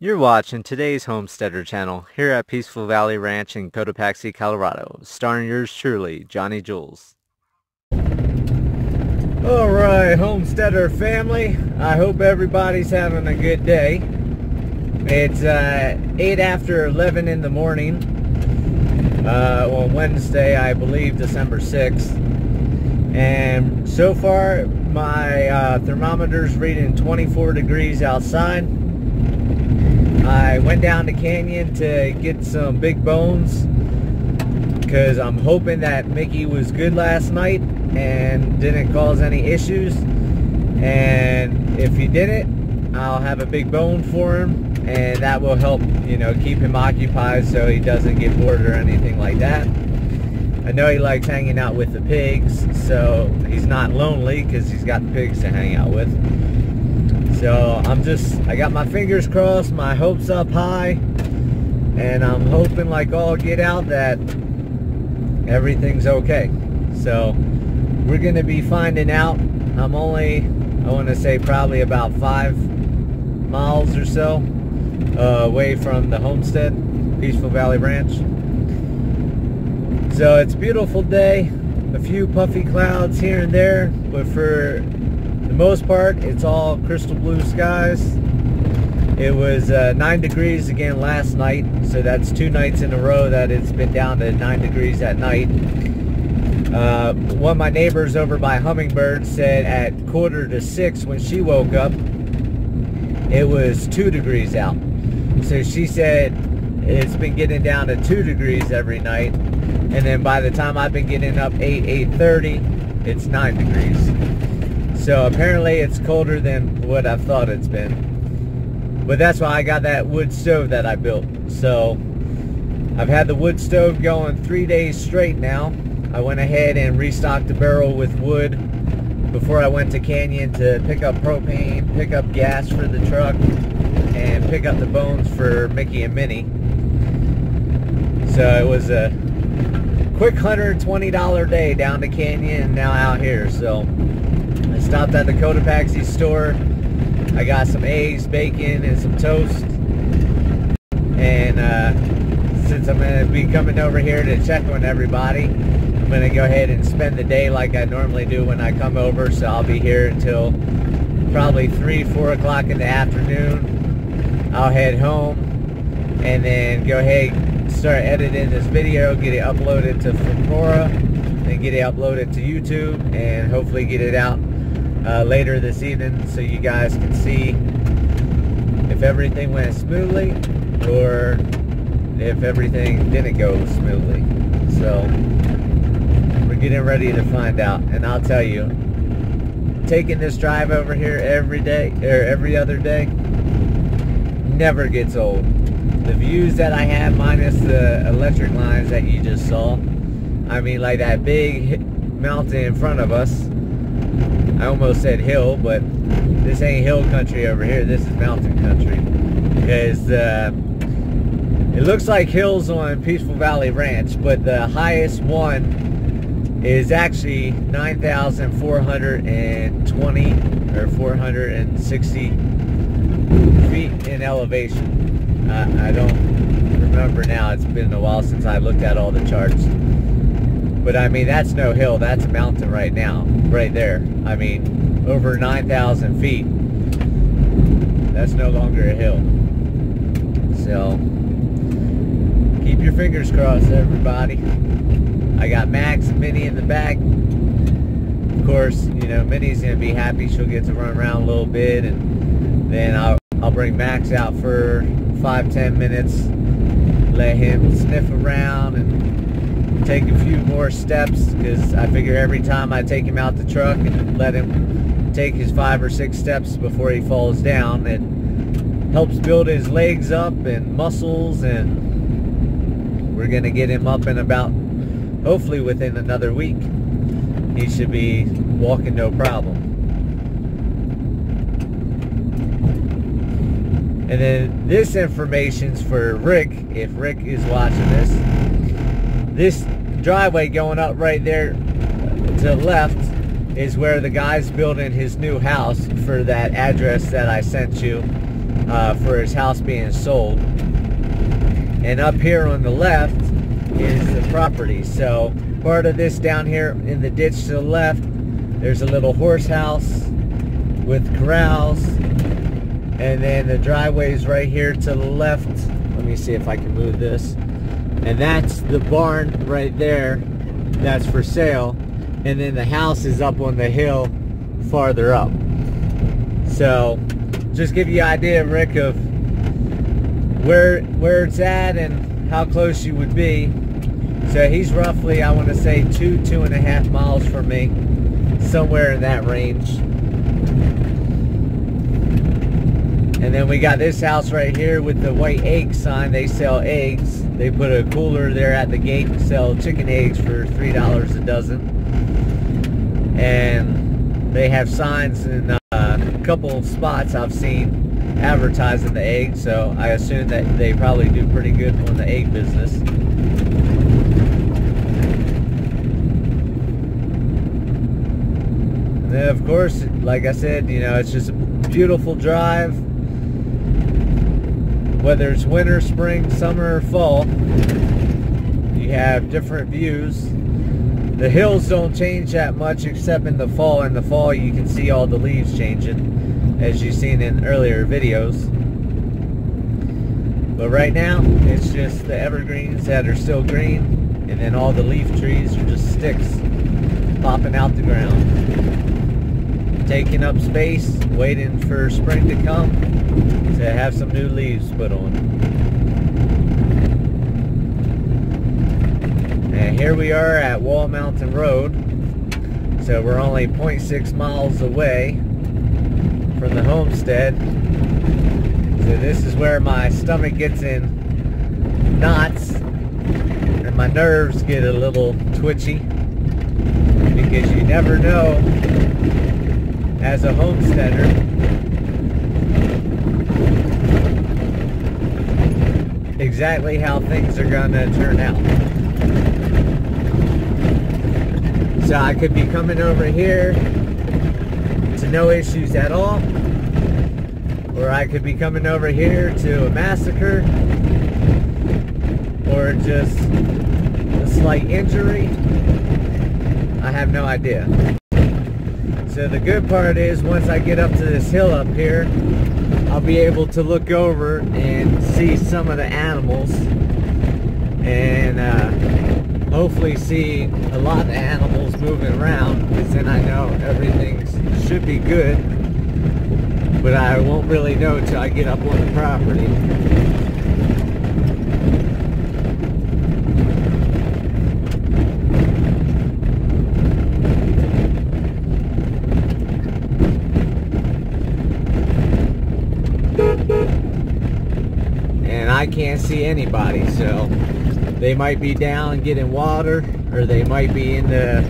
You're watching today's Homesteader channel here at Peaceful Valley Ranch in Cotopaxi, Colorado, starring yours truly, Johnny Jules. Alright, Homesteader family, I hope everybody's having a good day. It's uh, 8 after 11 in the morning uh, on Wednesday, I believe December 6th. And so far, my uh, thermometer's reading 24 degrees outside. I went down the canyon to get some big bones because I'm hoping that Mickey was good last night and didn't cause any issues. And if he didn't, I'll have a big bone for him and that will help, you know, keep him occupied so he doesn't get bored or anything like that. I know he likes hanging out with the pigs, so he's not lonely because he's got pigs to hang out with. So I'm just, I got my fingers crossed, my hopes up high, and I'm hoping like all get out that everything's okay. So we're gonna be finding out. I'm only, I wanna say probably about five miles or so uh, away from the homestead, Peaceful Valley Ranch. So it's beautiful day, a few puffy clouds here and there, but for most part, it's all crystal blue skies. It was uh, 9 degrees again last night, so that's two nights in a row that it's been down to 9 degrees at night. Uh, one of my neighbors over by Hummingbird said at quarter to 6 when she woke up, it was 2 degrees out. So she said it's been getting down to 2 degrees every night, and then by the time I've been getting up 8, 8.30, it's 9 degrees. So apparently it's colder than what I thought it's been. But that's why I got that wood stove that I built. So I've had the wood stove going three days straight now. I went ahead and restocked the barrel with wood before I went to Canyon to pick up propane, pick up gas for the truck, and pick up the bones for Mickey and Minnie. So it was a quick $120 day down to Canyon and now out here. So Stopped at the Cotopaxi store. I got some eggs, bacon, and some toast. And uh, since I'm going to be coming over here to check on everybody, I'm going to go ahead and spend the day like I normally do when I come over. So I'll be here until probably 3, 4 o'clock in the afternoon. I'll head home and then go ahead start editing this video, get it uploaded to Filmora, and get it uploaded to YouTube, and hopefully get it out uh, later this evening so you guys can see if everything went smoothly or if everything didn't go smoothly. So we're getting ready to find out and I'll tell you taking this drive over here every day or every other day never gets old. The views that I have minus the electric lines that you just saw I mean like that big mountain in front of us I almost said hill, but this ain't hill country over here. This is mountain country. Because uh, it looks like hills on Peaceful Valley Ranch, but the highest one is actually 9,420 or 460 feet in elevation. I don't remember now. It's been a while since I looked at all the charts. But I mean, that's no hill. That's a mountain right now, right there. I mean, over 9,000 feet. That's no longer a hill. So, keep your fingers crossed, everybody. I got Max and Minnie in the back. Of course, you know, Minnie's going to be happy. She'll get to run around a little bit. And then I'll, I'll bring Max out for five, ten minutes. Let him sniff around and take a few more steps because I figure every time I take him out the truck and let him take his five or six steps before he falls down, it helps build his legs up and muscles and we're going to get him up in about, hopefully within another week. He should be walking no problem. And then this information's for Rick, if Rick is watching this. This driveway going up right there to the left is where the guy's building his new house for that address that I sent you uh, for his house being sold. And up here on the left is the property. So part of this down here in the ditch to the left, there's a little horse house with corrals. And then the driveway's right here to the left. Let me see if I can move this. And that's the barn right there. That's for sale. And then the house is up on the hill farther up. So just give you an idea, Rick, of where where it's at and how close you would be. So he's roughly, I want to say, two, two and a half miles from me, somewhere in that range. And then we got this house right here with the white egg sign. They sell eggs. They put a cooler there at the gate to sell chicken eggs for $3 a dozen. And they have signs in uh, a couple spots I've seen advertising the eggs. So I assume that they probably do pretty good on the egg business. And then of course, like I said, you know, it's just a beautiful drive whether it's winter, spring, summer, or fall, you have different views. The hills don't change that much except in the fall. In the fall, you can see all the leaves changing, as you've seen in earlier videos. But right now, it's just the evergreens that are still green, and then all the leaf trees are just sticks popping out the ground. Taking up space, waiting for spring to come, to have some new leaves put on. And here we are at Wall Mountain Road. So we're only 0.6 miles away from the homestead. So this is where my stomach gets in knots and my nerves get a little twitchy because you never know as a homesteader exactly how things are going to turn out. So I could be coming over here to no issues at all, or I could be coming over here to a massacre, or just a slight injury. I have no idea. So the good part is once I get up to this hill up here, I'll be able to look over and see some of the animals and uh, hopefully see a lot of animals moving around because then I know everything should be good but I won't really know until I get up on the property. I can't see anybody. So they might be down getting water or they might be in the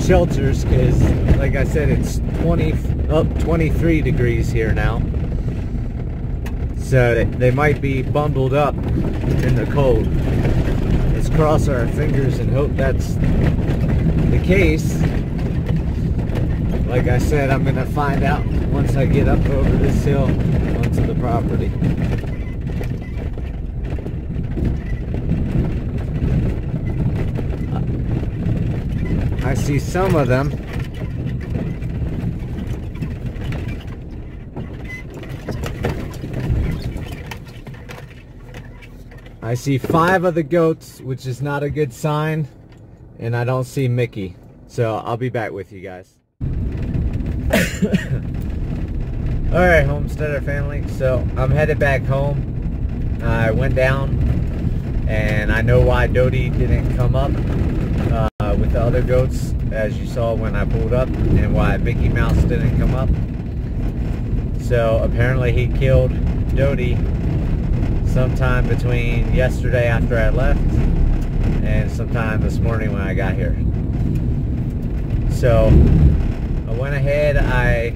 shelters because like I said it's 20 up 23 degrees here now. So they, might be bundled up in the cold. Let's cross our fingers and hope that's the case. Like I said I'm gonna find out once I get up over this hill onto the property I see some of them. I see five of the goats, which is not a good sign, and I don't see Mickey. So I'll be back with you guys. Alright, homesteader family. So I'm headed back home. I went down, and I know why Dodie didn't come up the other goats as you saw when I pulled up and why Mickey Mouse didn't come up. So apparently he killed Dodie sometime between yesterday after I left and sometime this morning when I got here. So I went ahead, I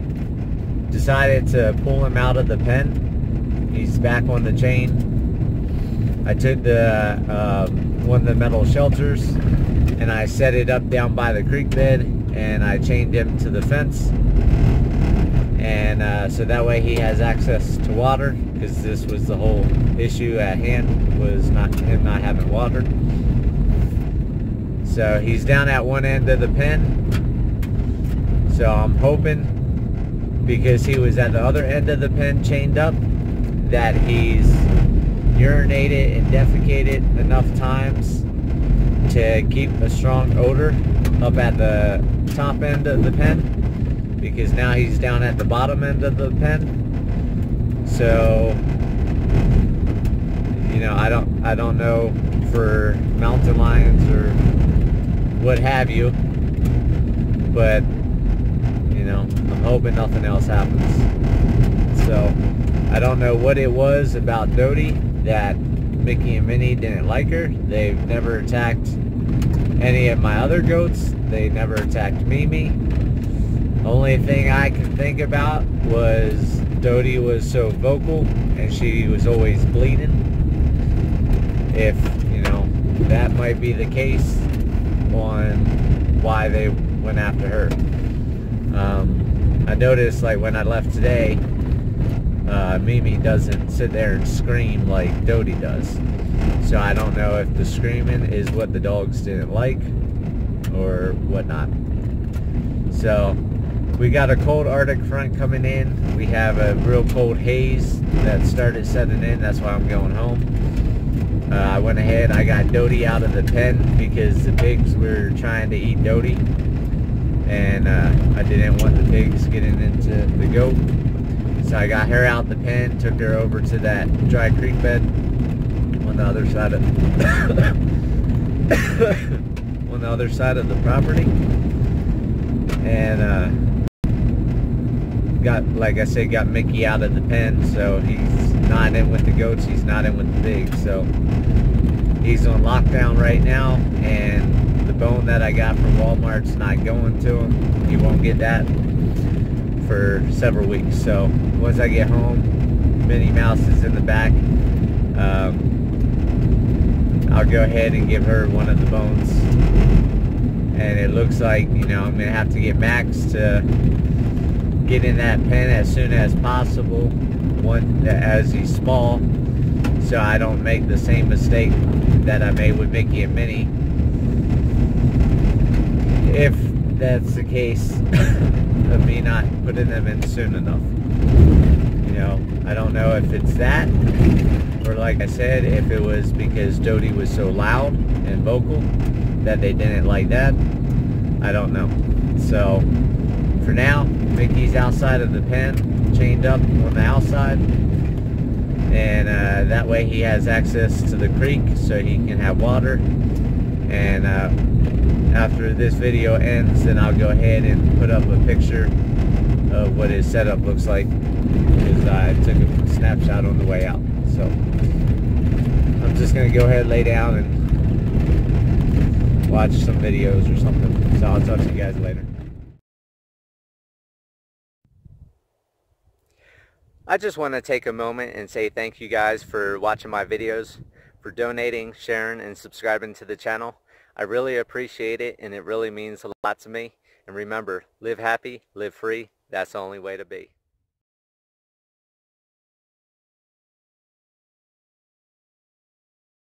decided to pull him out of the pen. He's back on the chain. I took the uh, one of the metal shelters and I set it up down by the creek bed and I chained him to the fence. And uh, so that way he has access to water because this was the whole issue at hand was not him not having water. So he's down at one end of the pen. So I'm hoping because he was at the other end of the pen chained up that he's urinated and defecated enough times to keep a strong odor up at the top end of the pen because now he's down at the bottom end of the pen. So, you know, I don't, I don't know for mountain lions or what have you, but you know, I'm hoping nothing else happens. So, I don't know what it was about Dodie that Mickey and Minnie didn't like her. They've never attacked any of my other goats. They never attacked Mimi. Only thing I can think about was Dodie was so vocal and she was always bleating. If, you know, that might be the case on why they went after her. Um, I noticed, like, when I left today, uh, Mimi doesn't sit there and scream like Dodie does. So I don't know if the screaming is what the dogs didn't like or whatnot. So we got a cold Arctic front coming in. We have a real cold haze that started setting in. That's why I'm going home. Uh, I went ahead, I got Dodie out of the pen because the pigs were trying to eat Dodie. And uh, I didn't want the pigs getting into the goat. So I got her out the pen, took her over to that dry creek bed on the other side of on the other side of the property. And uh, got, like I said, got Mickey out of the pen, so he's not in with the goats, he's not in with the pigs, so he's on lockdown right now, and the bone that I got from Walmart's not going to him. He won't get that for several weeks, so once I get home, Minnie Mouse is in the back. Um, I'll go ahead and give her one of the bones. And it looks like, you know, I'm going to have to get Max to get in that pen as soon as possible one as he's small so I don't make the same mistake that I made with Mickey and Minnie if that's the case of me not putting them in soon enough you know I don't know if it's that or like I said if it was because Dodie was so loud and vocal that they didn't like that I don't know so for now Mickey's outside of the pen, chained up on the outside. And uh, that way he has access to the creek so he can have water. And uh, after this video ends, then I'll go ahead and put up a picture of what his setup looks like because I took a snapshot on the way out. So I'm just going to go ahead and lay down and watch some videos or something. So I'll talk to you guys later. I just want to take a moment and say thank you guys for watching my videos, for donating, sharing, and subscribing to the channel. I really appreciate it and it really means a lot to me. And remember, live happy, live free. That's the only way to be.